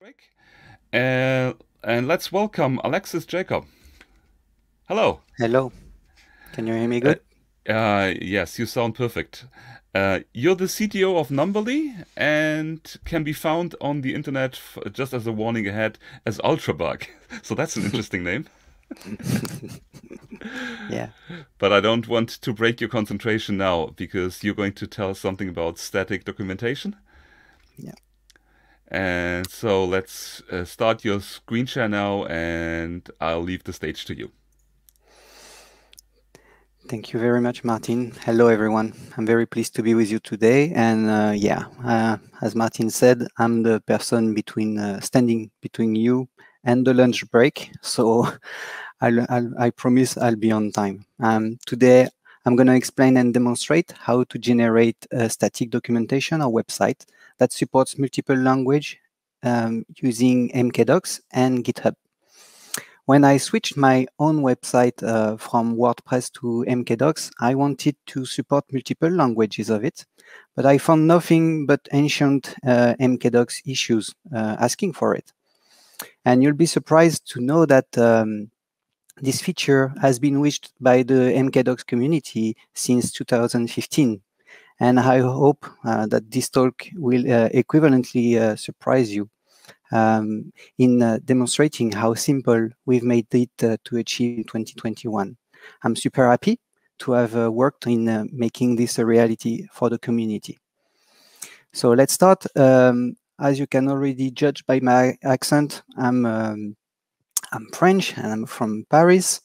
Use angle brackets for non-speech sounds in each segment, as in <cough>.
break. Uh, and let's welcome Alexys Jacob. Hello. Hello. Can you hear me good? Uh, uh, yes, you sound perfect. Uh, you're the CTO of Numberly and can be found on the internet, just as a warning ahead, as Ultrabug. <laughs> So that's an interesting name. <laughs> yeah. But I don't want to break your concentration now because you're going to tell us something about static documentation. Yeah. And so let's uh, start your screen share now and I'll leave the stage to you. Thank you very much, Martin. Hello, everyone. I'm very pleased to be with you today. And uh, yeah, uh, as Martin said, I'm the person between uh, standing between you and the lunch break. So <laughs> I'll, I'll, i promise I'll be on time. Um, today, I'm going to explain and demonstrate how to generate static documentation or website that supports multiple language um, using MKDocs and GitHub. When I switched my own website uh, from WordPress to MKDocs, I wanted to support multiple languages of it, but I found nothing but ancient uh, MKDocs issues uh, asking for it. And you'll be surprised to know that um, this feature has been wished by the MKDocs community since 2015. And I hope uh, that this talk will uh, equivalently uh, surprise you um, in demonstrating how simple we've made it to achieve in 2021. I'm super happy to have worked in making this a reality for the community. So let's start. Um, as you can already judge by my accent, I'm um, I'm French and I'm from Paris.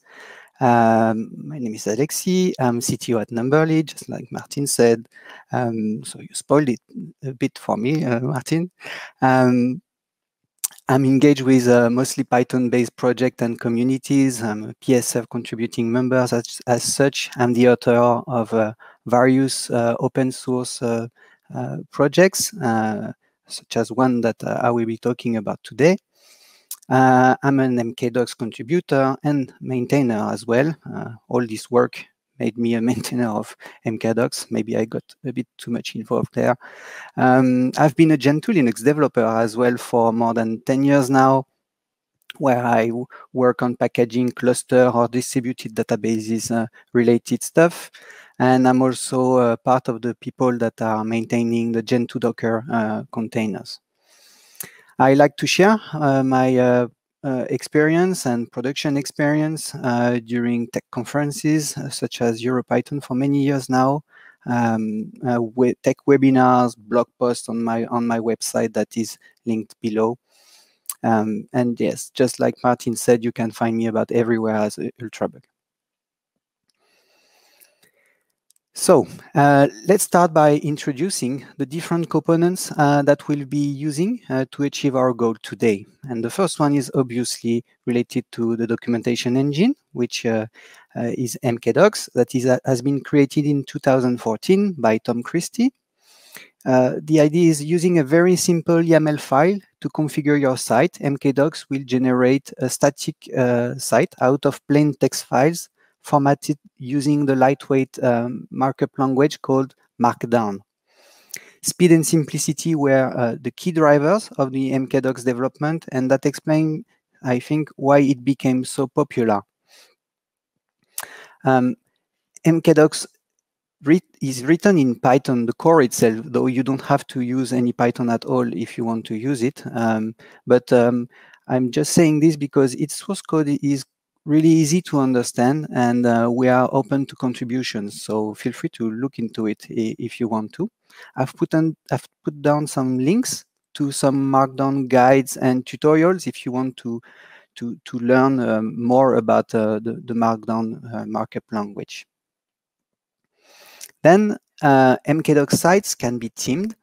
Um, my name is Alexys. I'm CTO at Numberly, just like Martin said. Um, so you spoiled it a bit for me, uh, Martin. Um, I'm engaged with uh, mostly Python-based project and communities. I'm a PSF contributing member as, as such. I'm the author of uh, various uh, open source uh, uh, projects, such as one that I will be talking about today. Uh, I'm an MKDocs contributor and maintainer as well. Uh, all this work made me a <laughs> maintainer of MKDocs. Maybe I got a bit too much involved there. Um, I've been a Gentoo Linux developer as well for more than 10 years now, where I work on packaging cluster or distributed databases uh, related stuff. And I'm also uh, part of the people that are maintaining the Gentoo Docker uh, containers. I like to share uh, my uh, uh, experience and production experience during tech conferences such as EuroPython for many years now. Um, tech webinars, blog posts on my on my website that is linked below. Um, and yes, just like Martin said, you can find me about everywhere as Ultrabug. So uh, let's start by introducing the different components uh, that we'll be using uh, to achieve our goal today. And the first one is obviously related to the documentation engine, which uh, uh, is MKDocs, that is, uh, has been created in 2014 by Tom Christie. the idea is using a very simple YAML file to configure your site. MKDocs will generate a static site out of plain text files formatted using the lightweight um, markup language called Markdown. Speed and simplicity were uh, the key drivers of the MKDocs development, and that explains, I think, why it became so popular. Um, MKDocs is written in Python, the core itself, though you don't have to use any Python at all if you want to use it. Um, but um, I'm just saying this because its source code is really easy to understand and uh, we are open to contributions so feel free to look into it if you want to. I've put on i've put down some links to some markdown guides and tutorials if you want to to to learn um, more about uh, the, the markdown uh, markup language. Then uh, mkdoc sites can be themed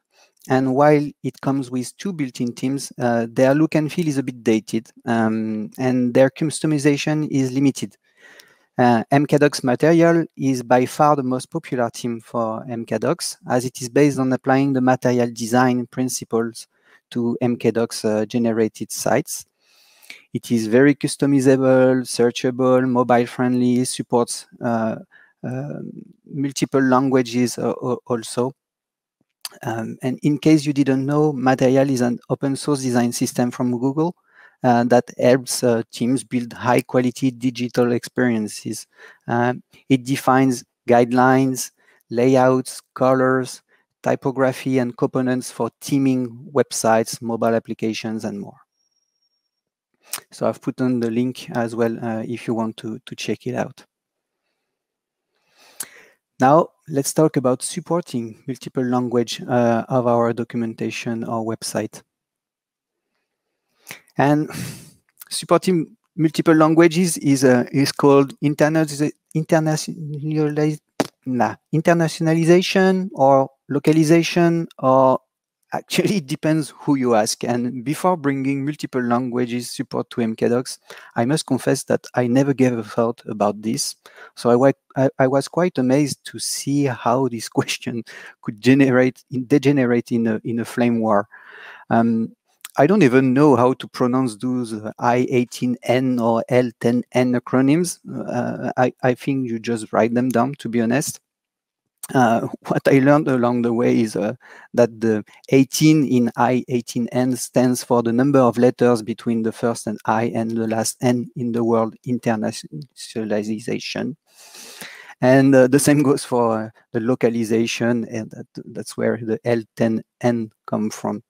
and while it comes with two built-in themes, uh, their look and feel is a bit dated, um, and their customization is limited. Uh, MKDocs material is by far the most popular theme for MKDocs, as it is based on applying the material design principles to MKDocs uh, generated sites. It is very customizable, searchable, mobile-friendly, supports uh, uh multiple languages uh, also Um, and in case you didn't know, Material is an open source design system from Google uh, that helps uh, teams build high quality digital experiences. Um, it defines guidelines, layouts, colors, typography, and components for teaming websites, mobile applications, and more. So I've put on the link as well uh, if you want to, to check it out. Now, let's talk about supporting multiple language uh, of our documentation or website. And supporting multiple languages is, uh, is called nah, internationalization or localization or Actually, it depends who you ask. And before bringing multiple languages support to MKDocs, I must confess that I never gave a thought about this. So I, I, I was quite amazed to see how this <laughs> question could generate, degenerate in a, in a flame war. Um, I don't even know how to pronounce those I-18N or L10N acronyms. Uh, I, I think you just write them down, to be honest. Uh, what I learned along the way is uh, that the 18 in I18N stands for the number of letters between the first and I and the last N in the word internationalization. And uh, the same goes for uh, the localization, and that, that's where the L10N come from.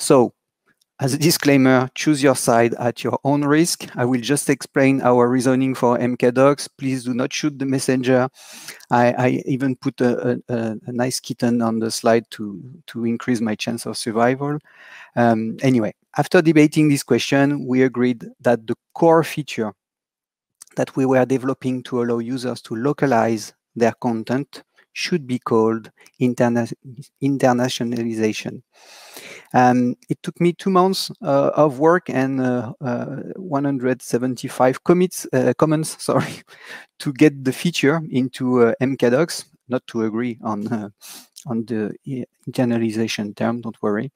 So as a disclaimer, choose your side at your own risk. I will just explain our reasoning for MKDocs. Please do not shoot the messenger. I, I even put a, a, a, nice kitten on the slide to, to increase my chance of survival. Um, anyway, after debating this question, we agreed that the core feature that we were developing to allow users to localize their content should be called interna internationalization. Um, it took me two months uh, of work and uh, uh, 175 commits, uh, comments, <laughs> sorry, to get the feature into uh, MKDocs. Not to agree on uh, on the internalization term, don't worry.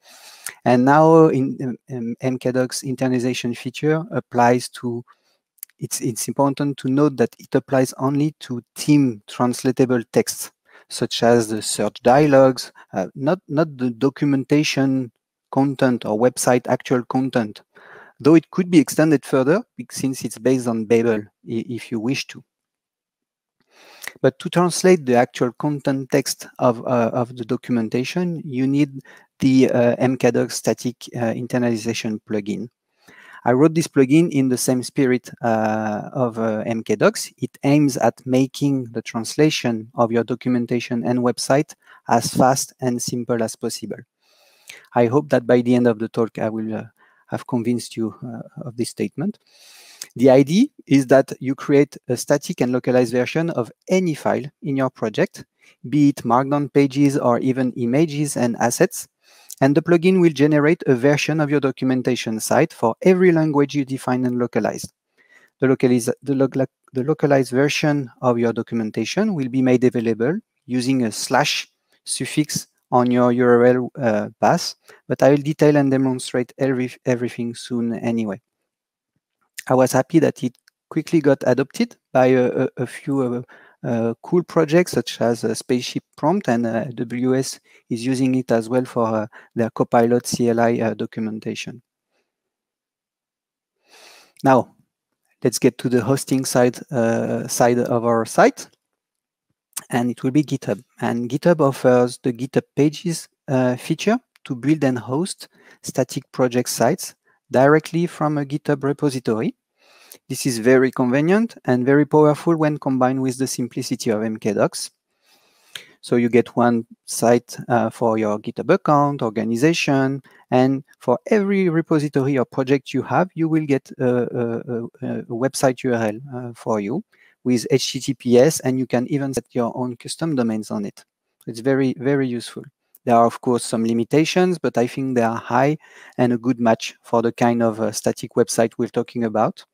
And now in um, MKDocs internalization feature applies to it's, it's important to note that it applies only to team translatable texts such as the search dialogues, uh, not, not the documentation content or website actual content, though it could be extended further since it's based on Babel if you wish to. But to translate the actual content text of, uh, of the documentation, you need the uh, MKDocs static uh, internalization plugin. I wrote this plugin in the same spirit uh, of uh, MKDocs. It aims at making the translation of your documentation and website as fast and simple as possible. I hope that by the end of the talk, I will uh, have convinced you uh, of this statement. The idea is that you create a static and localized version of any file in your project, be it markdown pages or even images and assets, and the plugin will generate a version of your documentation site for every language you define and localize. The, the, lo the localized version of your documentation will be made available using a slash suffix on your URL uh, path, but I will detail and demonstrate every, everything soon anyway. I was happy that it quickly got adopted by a, a, a few uh, cool projects such as uh, Spaceship Prompt and uh, AWS is using it as well for their Copilot CLI documentation. Now, let's get to the hosting side side of our site and it will be GitHub. And GitHub offers the GitHub Pages uh, feature to build and host static project sites directly from a GitHub repository. This is very convenient and very powerful when combined with the simplicity of MKDocs. So you get one site uh, for your GitHub account, organization, and for every repository or project you have, you will get a, a, a website URL uh, for you with HTTPS, and you can even set your own custom domains on it. It's very, very useful. There are, of course, some limitations, but I think they are high and a good match for the kind of uh, static website we're talking about.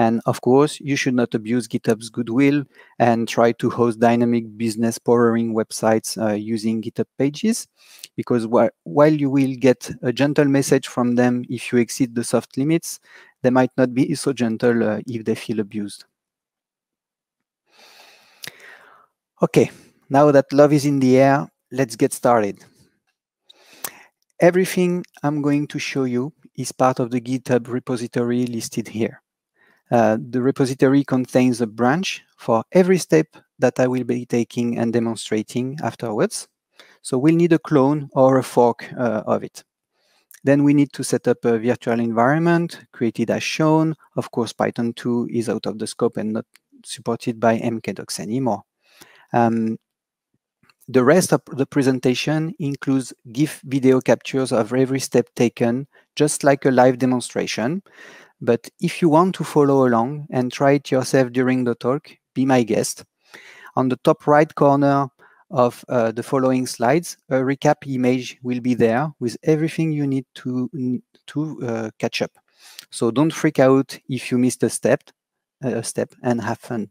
And of course, you should not abuse GitHub's goodwill and try to host dynamic business powering websites uh, using GitHub pages, because wh while you will get a gentle message from them if you exceed the soft limits, they might not be so gentle uh, if they feel abused. Okay, now that love is in the air, let's get started. Everything I'm going to show you is part of the GitHub repository listed here. Uh, the repository contains a branch for every step that I will be taking and demonstrating afterwards. So we'll need a clone or a fork uh, of it. Then we need to set up a virtual environment created as shown. Of course, Python 2 is out of the scope and not supported by MKDocs anymore. Um, the rest of the presentation includes GIF video captures of every step taken, just like a live demonstration. But if you want to follow along and try it yourself during the talk, be my guest. On the top right corner of uh, the following slides, a recap image will be there with everything you need to, to uh, catch up. So don't freak out if you missed a step, a step and have fun.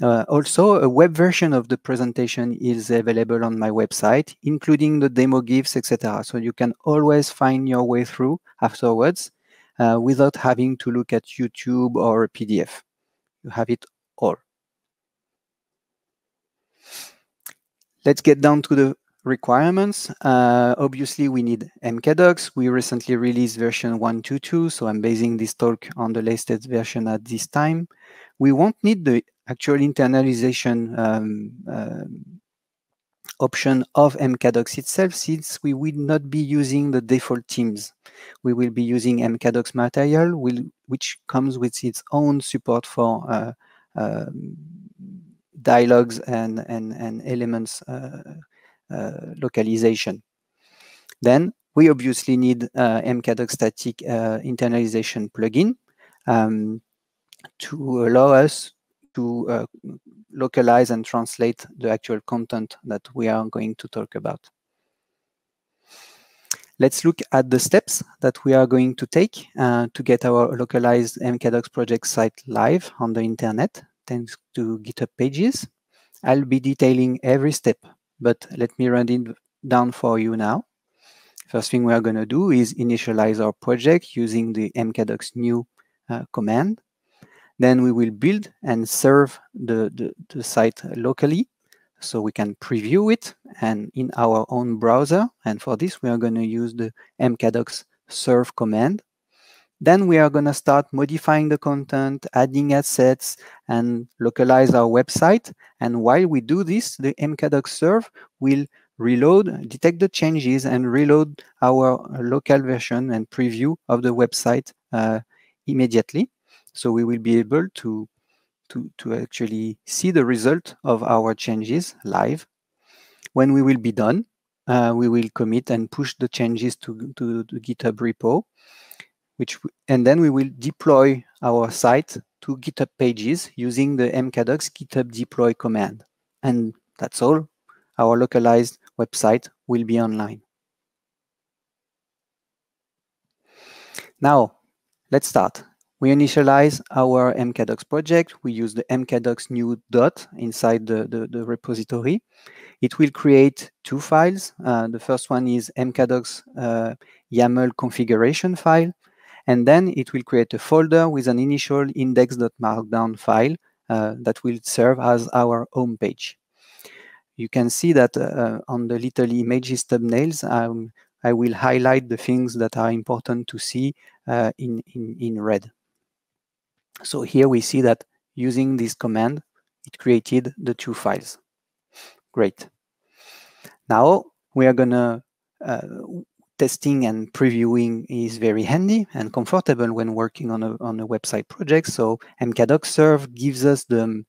Uh, also, a web version of the presentation is available on my website, including the demo GIFs, etc. So you can always find your way through afterwards uh, without having to look at YouTube or a PDF. You have it all. Let's get down to the requirements. Uh, obviously, we need MKDocs. We recently released version 1.2.2, so I'm basing this talk on the latest version at this time. We won't need the actual internalization um, uh, option of MKDocs itself, since we will not be using the default themes. We will be using MKDocs material, will, which comes with its own support for uh, um, dialogues and, and, and elements uh, uh, localization. Then we obviously need uh, MKDocs static uh, internalization plugin um, to allow us to uh, localize and translate the actual content that we are going to talk about. Let's look at the steps that we are going to take uh, to get our localized MKDocs project site live on the internet thanks to GitHub pages. I'll be detailing every step, but let me run it down for you now. First thing we are going to do is initialize our project using the mkdocs new uh, command. Then we will build and serve the, the, the site locally so we can preview it and in our own browser. And for this, we are going to use the mkdocs serve command. Then we are going to start modifying the content, adding assets, and localize our website. And while we do this, the mkdocs serve will reload, detect the changes, and reload our local version and preview of the website uh, immediately. So we will be able to, to, to actually see the result of our changes live. When we will be done, uh, we will commit and push the changes to, to the GitHub repo which and then we will deploy our site to GitHub pages using the mkdocs GitHub deploy command. And that's all. Our localized website will be online. Now, let's start. We initialize our mkdocs project. We use the mkdocs new dot inside the, the, the repository. It will create two files. Uh, the first one is mkdocs uh, YAML configuration file, and then it will create a folder with an initial index.markdown file uh, that will serve as our home page. You can see that uh, on the little images thumbnails, um, I will highlight the things that are important to see uh, in, in, in red. So here we see that using this command, it created the two files. Great. Now we are to uh, testing and previewing is very handy and comfortable when working on a, on a website project. So mkdocs serve gives us the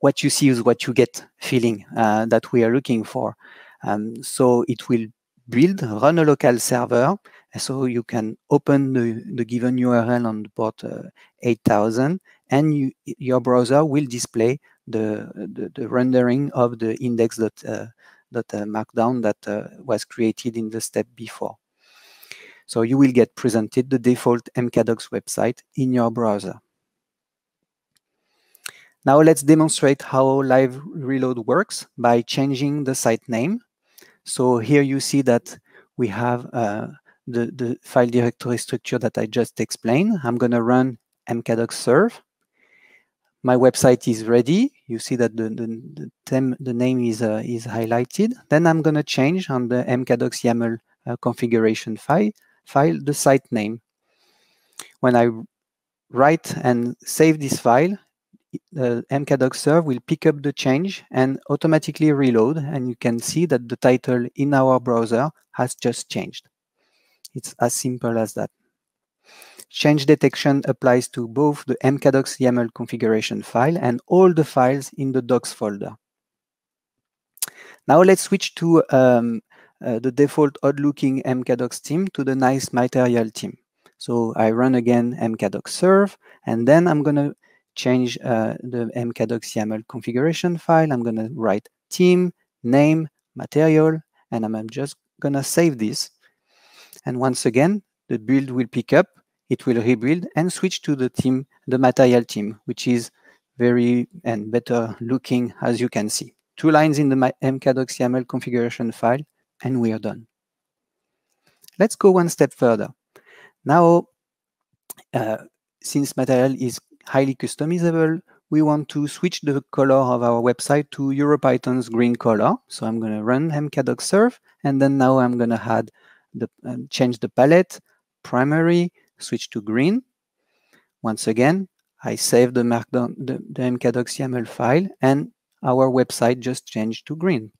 what you see is what you get feeling uh, that we are looking for. Um, so it will build, run a local server. So you can open the, the given URL on port uh, 8000 and you, your browser will display the, the, the rendering of the index that uh, that uh, markdown that uh, was created in the step before. So you will get presented the default MKDocs website in your browser. Now let's demonstrate how live reload works by changing the site name. So here you see that we have uh, the, the file directory structure that I just explained. I'm going to run mkdocs serve. My website is ready. you see that the, the, the, theme, the name is, uh, is highlighted. Then I'm going to change on the mkdocs YAML uh, configuration file, file the site name. When I write and save this file, the mkdocs serve will pick up the change and automatically reload. And you can see that the title in our browser has just changed. It's as simple as that. Change detection applies to both the mkdocs YAML configuration file and all the files in the docs folder. Now let's switch to um, uh, the default odd-looking mkdocs theme to the nice material theme. So I run again mkdocs serve, and then I'm going to change uh, the mkdocs YAML configuration file. I'm going to write team, name, material, and I'm just going to save this. And once again, the build will pick up, it will rebuild and switch to the team, the material team, which is very and better looking as you can see. Two lines in the mkdocs YAML configuration file, and we are done. Let's go one step further. Now, uh, since material is highly customizable, we want to switch the color of our website to EuroPython's green color. So I'm going to run mkdocs serve, and then now I'm going to add the um, change the palette, primary, switch to green. Once again, I save the markdown the, the mkdocs YAML file, and our website just changed to green.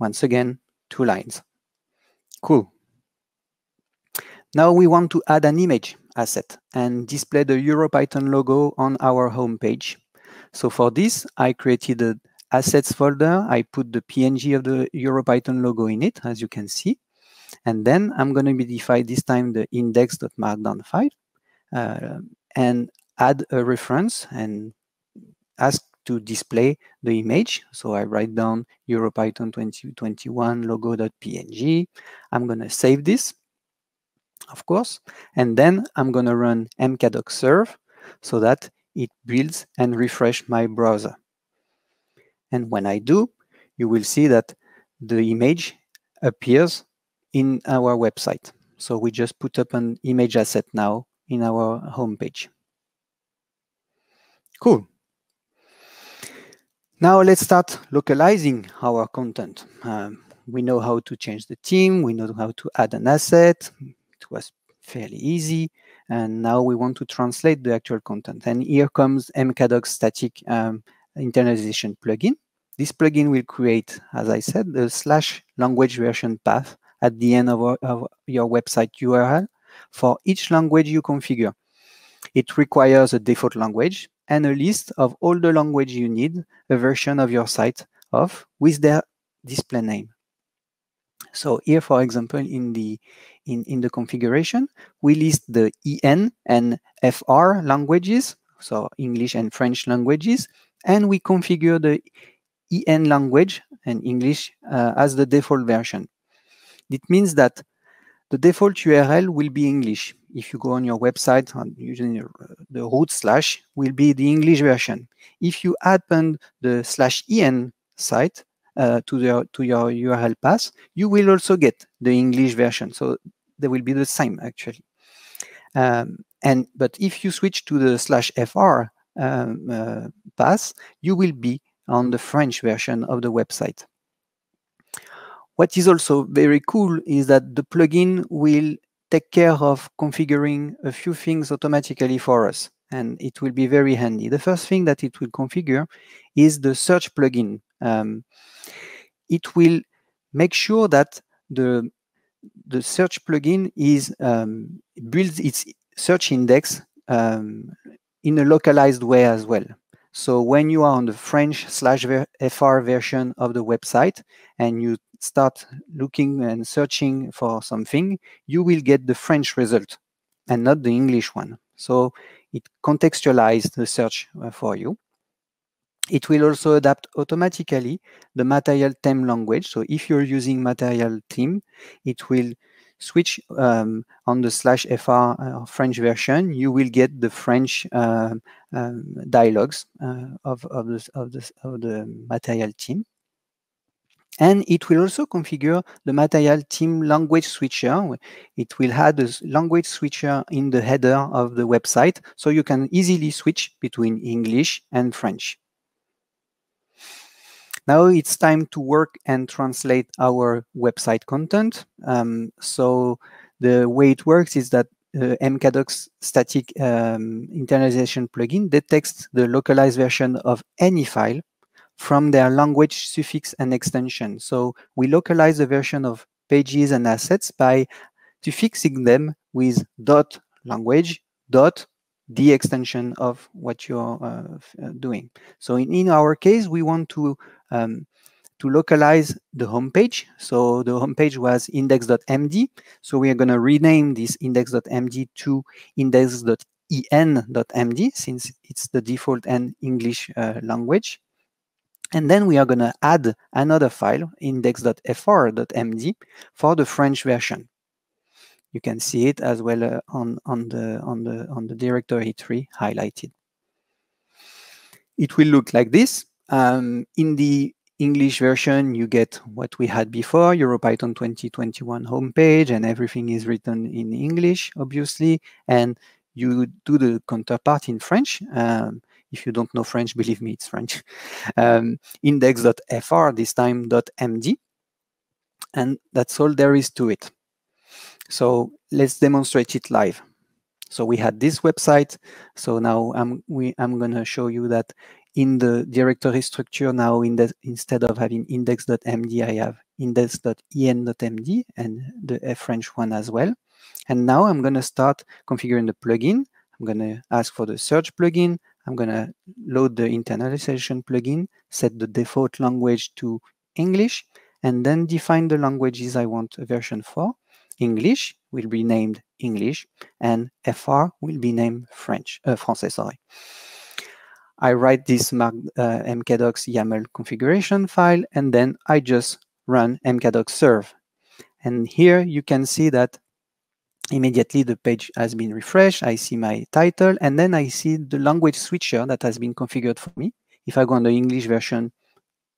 Once again, two lines. Cool. Now we want to add an image asset and display the EuroPython logo on our home page. So for this, I created an assets folder. I put the PNG of the EuroPython logo in it, as you can see. And then I'm going to modify this time the index.markdown file uh, and add a reference and ask to display the image. So I write down EuroPython 2021 logo.png. I'm going to save this of course. And then I'm going to run mkdocs serve so that it builds and refresh my browser. And when I do, you will see that the image appears in our website. So we just put up an image asset now in our homepage. Cool. Now let's start localizing our content. Um, we know how to change the theme. We know how to add an asset It was fairly easy. And now we want to translate the actual content. And here comes mkdocs static um, internalization plugin. This plugin will create, as I said, the slash language version path at the end of, of your website URL for each language you configure. It requires a default language and a list of all the language you need a version of your site of with their display name. So here, for example, in the in, in the configuration, we list the EN and FR languages, so English and French languages, and we configure the EN language and English uh, as the default version. It means that the default URL will be English. If you go on your website, using the root slash will be the English version. If you append the slash en site uh, to, the, to your URL path, you will also get the English version. So they will be the same actually. Um, and but if you switch to the slash fr um, uh, you will be on the French version of the website. What is also very cool is that the plugin will take care of configuring a few things automatically for us, and it will be very handy. The first thing that it will configure is the search plugin. Um, it will make sure that the the search plugin is um, builds its search index um, in a localized way as well. So when you are on the French slash FR version of the website and you start looking and searching for something, you will get the French result and not the English one. So it contextualizes the search uh, for you. It will also adapt automatically the material theme language. So if you're using material theme, it will switch um, on the slash fr uh, French version, you will get the French uh, um, dialogues uh, of, of, the, of, the, of the material team. And it will also configure the Material Team language switcher. It will add a language switcher in the header of the website, so you can easily switch between English and French. Now it's time to work and translate our website content. Um, so the way it works is that uh, MKDocs static um, internalization plugin detects the localized version of any file from their language suffix and extension. So we localize the version of pages and assets by suffixing them with dot language dot the extension of what you're uh, uh, doing. So in, in our case, we want to um, to localize the home page. So the home page was index.md. So we are going to rename this index.md to index.en.md since it's the default and English uh, language. And then we are going to add another file, index.fr.md, for the French version. You can see it as well uh, on, on, the, on, the, on the directory tree highlighted. It will look like this. Um, in the English version, you get what we had before, EuroPython 2021 homepage, and everything is written in English, obviously. And you do the counterpart in French. Um, if you don't know French, believe me, it's French. <laughs> Um, index.fr, this time .md. And that's all there is to it. So let's demonstrate it live. So we had this website. So now I'm I'm gonna show you that in the directory structure now in the, instead of having index.md, I have index.en.md and the French one as well. And now I'm gonna start configuring the plugin. I'm gonna ask for the search plugin. I'm going to load the internalization plugin, set the default language to English, and then define the languages I want a version for. English will be named English, and FR will be named French, uh, Français, sorry. I write this uh, mkdocs YAML configuration file, and then I just run mkdocs serve. And here you can see that immediately the page has been refreshed. I see my title, and then I see the language switcher that has been configured for me. If I go on the English version,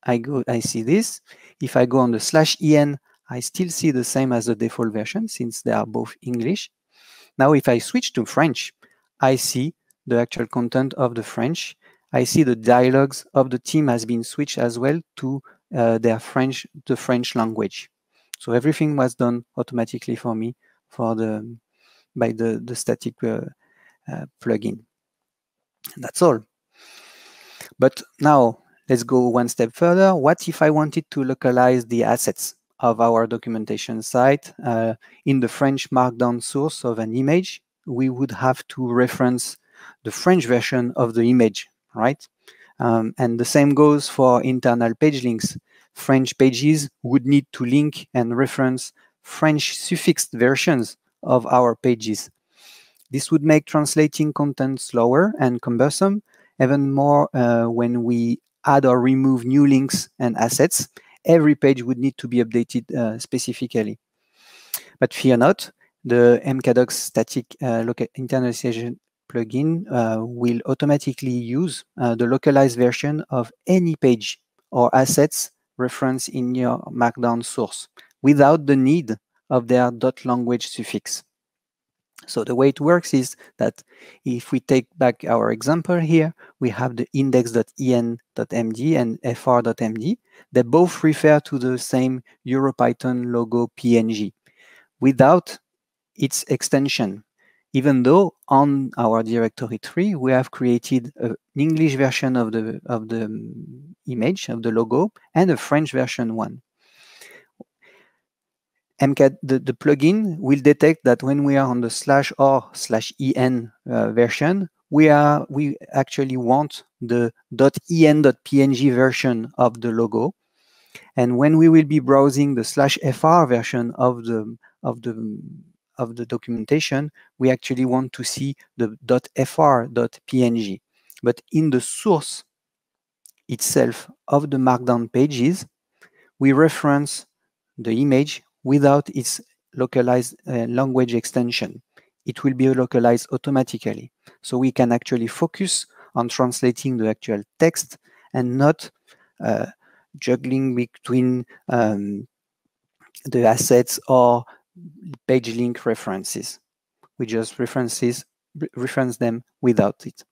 I go, I see this. If I go on the slash en, I still see the same as the default version since they are both English. Now, if I switch to French, I see the actual content of the French. I see the dialogues of the team has been switched as well to uh, their French, the French language. So everything was done automatically for me for the by the the static uh, uh, plugin. And that's all. But now let's go one step further. What if I wanted to localize the assets of our documentation site uh, in the French markdown source of an image? We would have to reference the French version of the image, right? Um, and the same goes for internal page links. French pages would need to link and reference French suffixed versions of our pages. This would make translating content slower and cumbersome, even more uh, when we add or remove new links and assets. Every page would need to be updated uh, specifically. But fear not, the MKDocs static uh, plugin uh, will automatically use uh, the localized version of any page or assets referenced in your Markdown source without the need of their language suffix. So the way it works is that if we take back our example here, we have the index.en.md and fr.md. They both refer to the same EuroPython logo PNG without its extension, even though on our directory tree, we have created an English version of the, of the image, of the logo, and a French version one. MCAD, the, the plugin will detect that when we are on the slash or slash en uh, version, we are we actually want the .en.png version of the logo. And when we will be browsing the slash fr version of the of the of the documentation, we actually want to see the .fr.png. But in the source itself of the markdown pages, we reference the image without its localized uh, language extension. It will be localized automatically. So we can actually focus on translating the actual text and not uh, juggling between um, the assets or page link references. We just references reference them without it.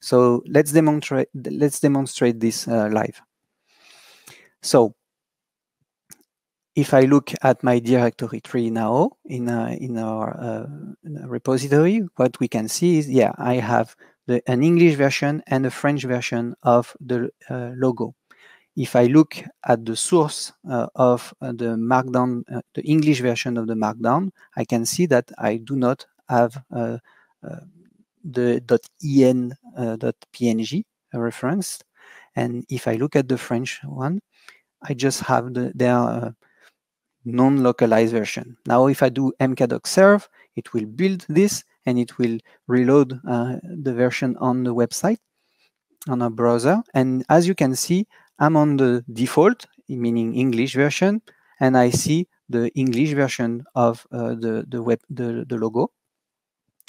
So let's demonstrate let's demonstrate this uh, live. So if I look at my directory tree now in uh, in our uh, repository, what we can see is yeah I have the, an English version and a French version of the uh, logo. If I look at the source uh, of uh, the Markdown, uh, the English version of the Markdown, I can see that I do not have uh, uh, the .en .png reference. And if I look at the French one, I just have the, their non-localized version. Now, if I do mkdoc serve, it will build this and it will reload uh, the version on the website on a browser. And as you can see, I'm on the default, meaning English version, and I see the English version of uh, the the web the, the logo.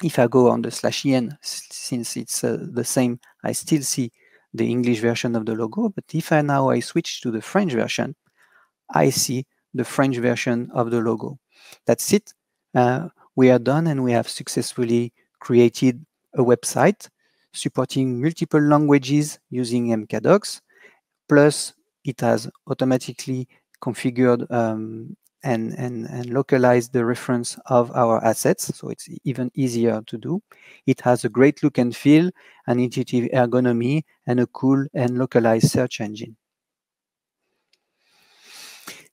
If I go on the slash en, since it's uh, the same, I still see the English version of the logo. But if I now I switch to the French version, I see the French version of the logo. That's it. Uh, we are done and we have successfully created a website supporting multiple languages using mkdocs. Plus, it has automatically configured um, and, and, and localized the reference of our assets, so it's even easier to do. It has a great look and feel, an intuitive ergonomy, and a cool and localized search engine.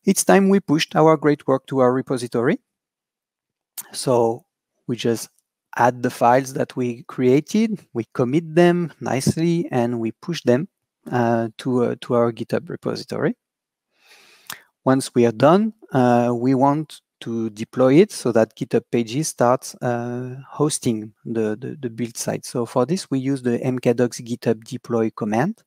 It's time we pushed our great work to our repository. So we just add the files that we created, we commit them nicely, and we push them uh, to, uh, to our GitHub repository. Once we are done, uh, we want to deploy it so that GitHub Pages starts uh, hosting the, the, the, build site. So for this, we use the mkdocs GitHub deploy command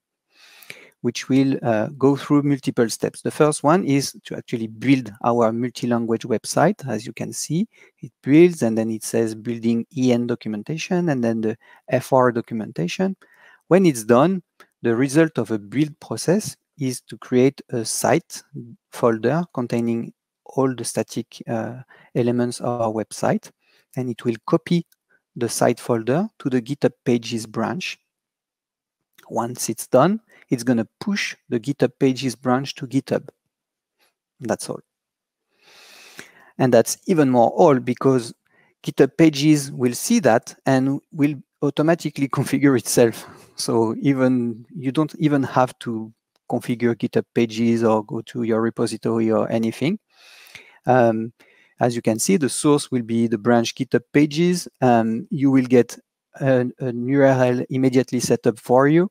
which will uh, go through multiple steps. The first one is to actually build our multi-language website. As you can see, it builds and then it says building EN documentation and then the FR documentation. When it's done, the result of a build process is to create a site folder containing all the static uh, elements of our website. And it will copy the site folder to the GitHub Pages branch. Once it's done, it's going to push the GitHub Pages branch to GitHub. That's all. And that's even more all because GitHub Pages will see that and will automatically configure itself. So even you don't even have to configure GitHub Pages or go to your repository or anything. Um, as you can see, the source will be the branch GitHub Pages. Um, you will get an, an URL immediately set up for you.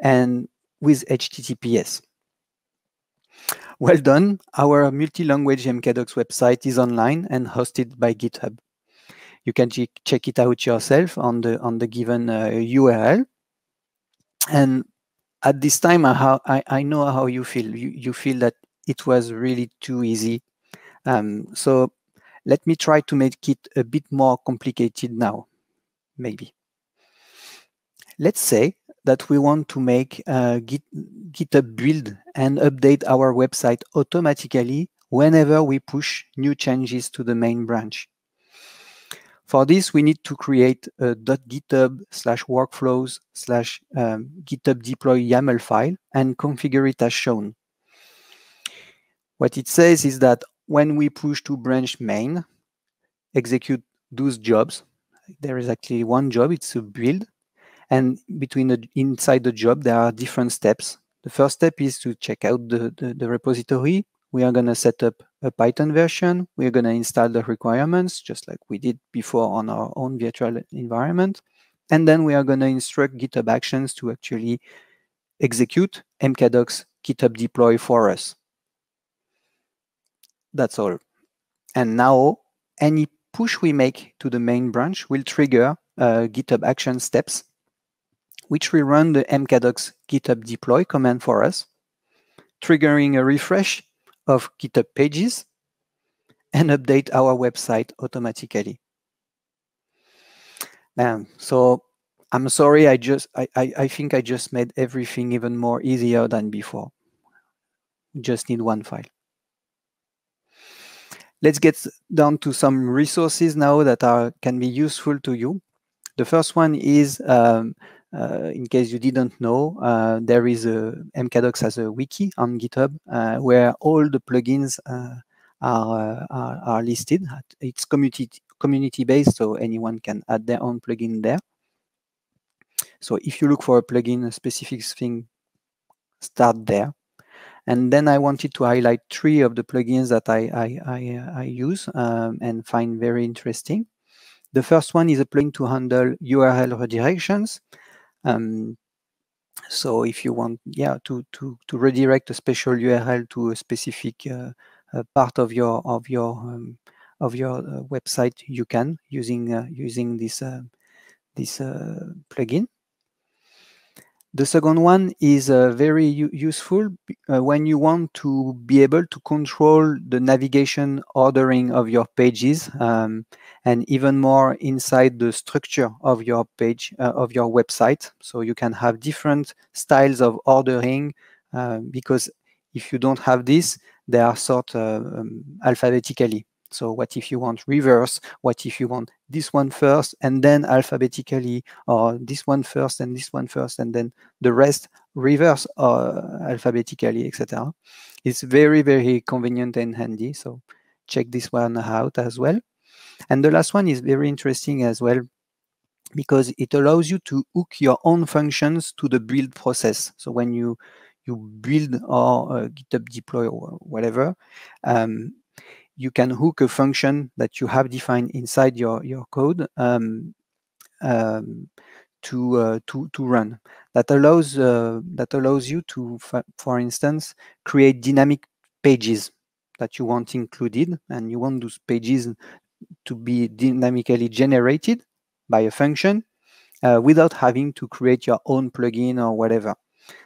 And with HTTPS. Well done. Our multi-language MKDocs website is online and hosted by GitHub. You can check it out yourself on the on the given uh, URL. And at this time, I, I, I know how you feel. You, you feel that it was really too easy. Um, so let me try to make it a bit more complicated now, maybe. Let's say that we want to make a Git, GitHub build and update our website automatically whenever we push new changes to the main branch. For this, we need to create a .github slash workflows slash um, GitHub deploy YAML file and configure it as shown. What it says is that when we push to branch main, execute those jobs. There is actually one job, it's a build. And between the inside the job, there are different steps. The first step is to check out the, the, the repository. We are going to set up a Python version. We're going to install the requirements, just like we did before on our own virtual environment. And then we are going to instruct GitHub Actions to actually execute mkdocs GitHub deploy for us. That's all. And now any push we make to the main branch will trigger uh, GitHub action steps which will run the mkdocs GitHub deploy command for us, triggering a refresh of GitHub pages and update our website automatically. Um, so I'm sorry, I just I, I, I think I just made everything even more easier than before. Just need one file. Let's get down to some resources now that are can be useful to you. The first one is, um, uh, in case you didn't know, uh, there is a MKDocs has a wiki on GitHub uh, where all the plugins uh, are, are, are listed. It's community community based, so anyone can add their own plugin there. So if you look for a plugin, a specific thing, start there. And then I wanted to highlight three of the plugins that I, I, I, uh, I use um, and find very interesting. The first one is a plugin to handle URL redirections. Um, so if you want, yeah, to, to, to redirect a special URL to a specific uh, uh, part of your of your um, of your uh, website, you can using uh, using this uh, this plugin. The second one is uh, very useful uh, when you want to be able to control the navigation ordering of your pages um, and even more inside the structure of your page, uh, of your website. So you can have different styles of ordering uh, because if you don't have this, they are sort um, alphabetically. So what if you want reverse? What if you want this one first and then alphabetically, or this one first and this one first, and then the rest reverse or uh, alphabetically, etc. It's very, very convenient and handy. So check this one out as well. And the last one is very interesting as well because it allows you to hook your own functions to the build process. So when you you build or uh, GitHub deploy or whatever, um, you can hook a function that you have defined inside your, your code um, um, to, uh, to, to run. That allows, uh, that allows you to, for instance, create dynamic pages that you want included, and you want those pages to be dynamically generated by a function uh, without having to create your own plugin or whatever.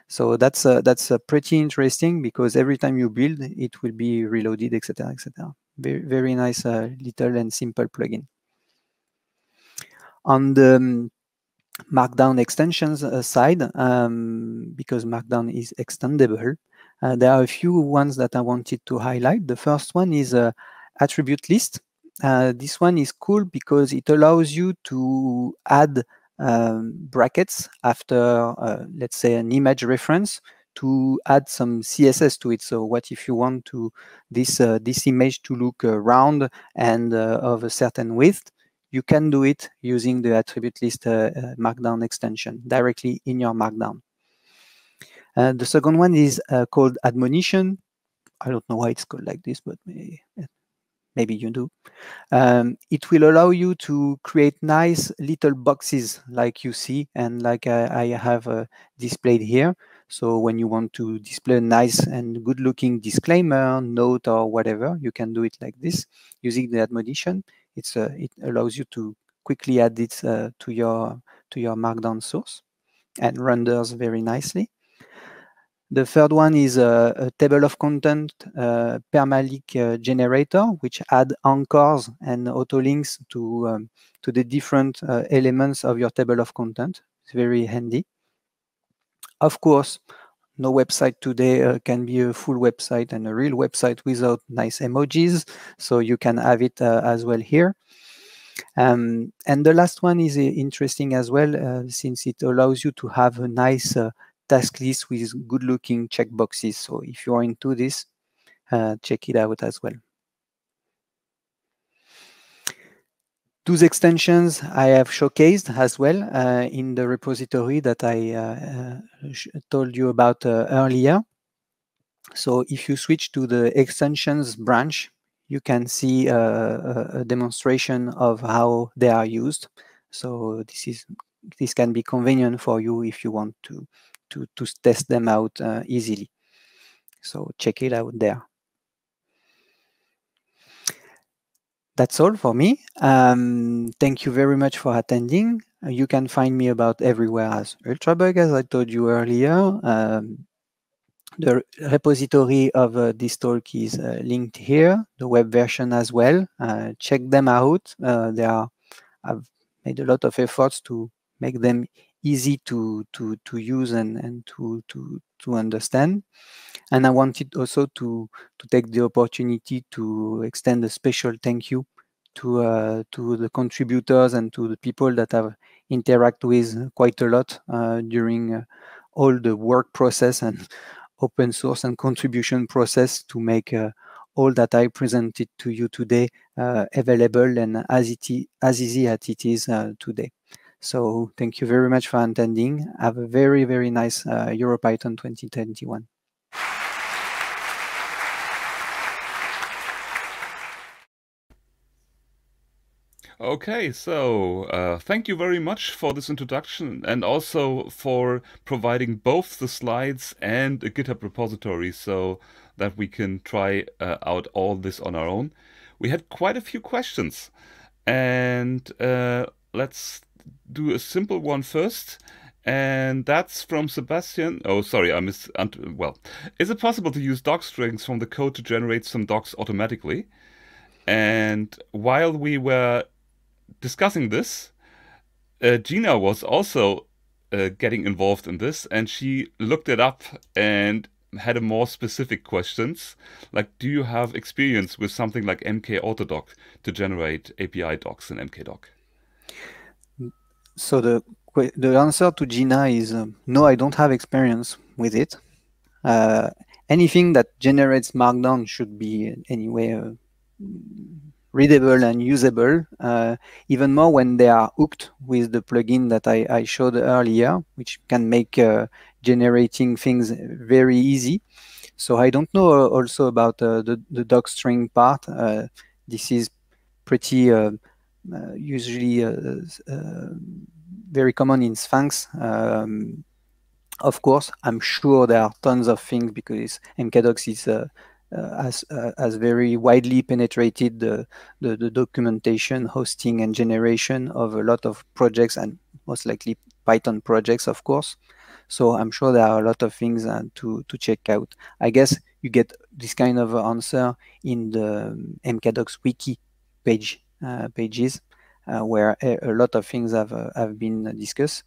So that's uh, that's uh, pretty interesting because every time you build, it will be reloaded, etc., etc. Very very nice uh, little and simple plugin. On the um, Markdown extensions uh, side, um, because Markdown is extendable, uh, there are a few ones that I wanted to highlight. The first one is a attribute list. Uh, this one is cool because it allows you to add um, brackets after, uh, let's say, an image reference to add some CSS to it. So what if you want to this uh, this image to look uh, round and uh, of a certain width? You can do it using the attribute list uh, uh, Markdown extension directly in your Markdown. the second one is called admonition. I don't know why it's called like this, but maybe, maybe you do. Um, it will allow you to create nice little boxes like you see and like I, I have uh, displayed here. So when you want to display a nice and good looking disclaimer, note or whatever, you can do it like this using the admonition. It's uh, It allows you to quickly add it uh, to, your, to your markdown source and renders very nicely. The third one is a, a table of content uh, permalink uh, generator, which add anchors and auto links to um, to the different uh, elements of your table of content. It's very handy. Of course, no website today uh, can be a full website and a real website without nice emojis. So you can have it uh, as well here. Um, and the last one is uh, interesting as well, since it allows you to have a nice task list with good looking checkboxes. So if you are into this, uh, check it out as well. Those extensions I have showcased as well uh, in the repository that I uh, uh told you about uh, earlier. So if you switch to the extensions branch, you can see uh, a demonstration of how they are used. So this is this can be convenient for you if you want to to, to test them out uh, easily. So check it out there. That's all for me. Um, thank you very much for attending. You can find me about everywhere as Ultrabug, as I told you earlier. Um, the repository of uh, this talk is uh, linked here, the web version as well. Uh, check them out. Uh, they are, I've made a lot of efforts to make them easy to to to use and and to to to understand. And I wanted also to to take the opportunity to extend a special thank you to uh, to the contributors and to the people that have interact with quite a lot uh, during uh, all the work process and <laughs> open source and contribution process to make uh, all that I presented to you today available and as it as easy as it is today. So thank you very much for attending. Have a very, very nice uh, EuroPython 2021. Okay, so uh, thank you very much for this introduction and also for providing both the slides and a GitHub repository so that we can try uh, out all this on our own. We had quite a few questions and uh, let's do a simple one first. And that's from Sebastian. Oh, sorry, I missed. Well, is it possible to use doc strings from the code to generate some docs automatically? And while we were discussing this, uh, Gina was also uh, getting involved in this, and she looked it up and had a more specific questions, like do you have experience with something like MK Autodoc to generate API docs in MKDoc? So the the answer to Gina is um, no, I don't have experience with it. Uh, anything that generates Markdown should be anyway uh, readable and usable, uh, even more when they are hooked with the plugin that I, I showed earlier, which can make uh, generating things very easy. So I don't know uh, also about uh, the, the docstring part. this is pretty usually uh, uh, very common in Sphinx. Um, of course, I'm sure there are tons of things because MKDocs is uh, uh, has, uh, has very widely penetrated the, the, the, documentation, hosting, and generation of a lot of projects and most likely Python projects, of course. So I'm sure there are a lot of things to, to check out. I guess you get this kind of answer in the MKDocs wiki page uh, pages uh, where a, a, lot of things have, uh, have been discussed.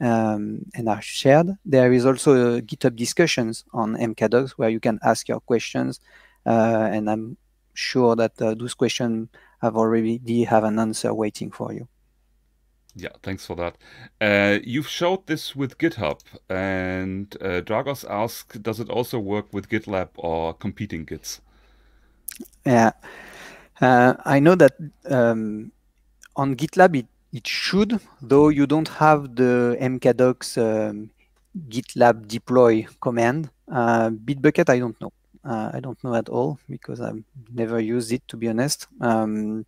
Um, and are shared. There is also GitHub discussions on MKDocs where you can ask your questions, uh, and I'm sure that uh, those questions have already have an answer waiting for you. Yeah, thanks for that. Uh, you've showed this with GitHub, and Dragos asked, does it also work with GitLab or competing Gits? Yeah, uh, I know that um, on GitLab it, it should, though you don't have the mkdocs um, GitLab deploy command. Uh, Bitbucket, I don't know. Uh, I don't know at all because I've never used it, to be honest. Um,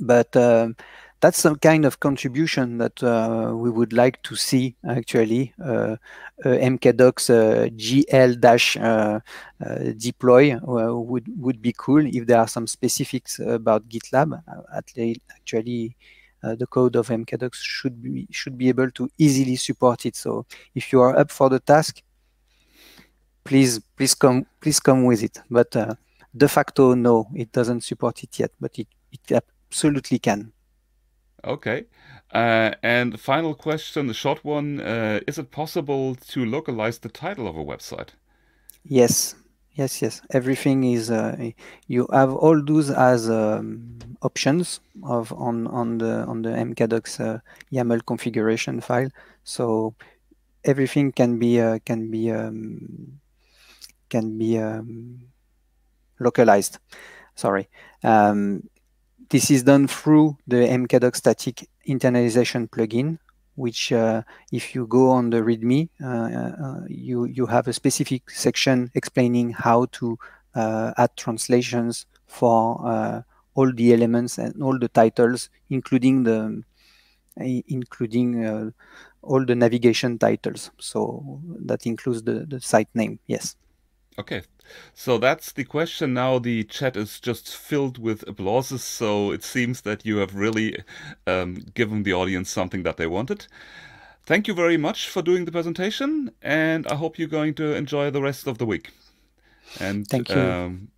but um, that's some kind of contribution that uh, we would like to see actually. Uh, uh, mkdocs uh, gl dash uh, uh, deploy would would be cool if there are some specifics about gitlab. At actually the code of mkdocs should be should be able to easily support it. So if you are up for the task please please come please come with it. But de facto no it doesn't support it yet but it, it absolutely can Okay. Uh, and the final question, the short one, uh, is it possible to localize the title of a website? Yes, yes, yes. Everything is. Uh, you have all those as um, options of on on the on the mkdocs uh, YAML configuration file. So everything can be uh, can be um, can be um, localized. Sorry. Um, this is done through the mkdocs static internalization plugin, which uh, if you go on the README, uh, uh, you, you have a specific section explaining how to uh, add translations for uh, all the elements and all the titles, including the including all the navigation titles. So that includes the, the site name, yes. Okay, so that's the question. Now the chat is just filled with applauses, so it seems that you have really um, given the audience something that they wanted. Thank you very much for doing the presentation, and I hope you're going to enjoy the rest of the week. And thank you. Um,